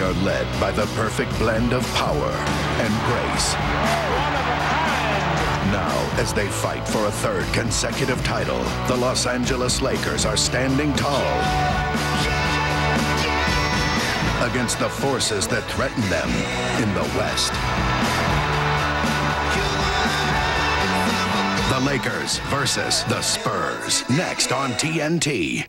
are led by the perfect blend of power and grace. Now, as they fight for a third consecutive title, the Los Angeles Lakers are standing tall against the forces that threaten them in the West. The Lakers versus the Spurs. Next on TNT.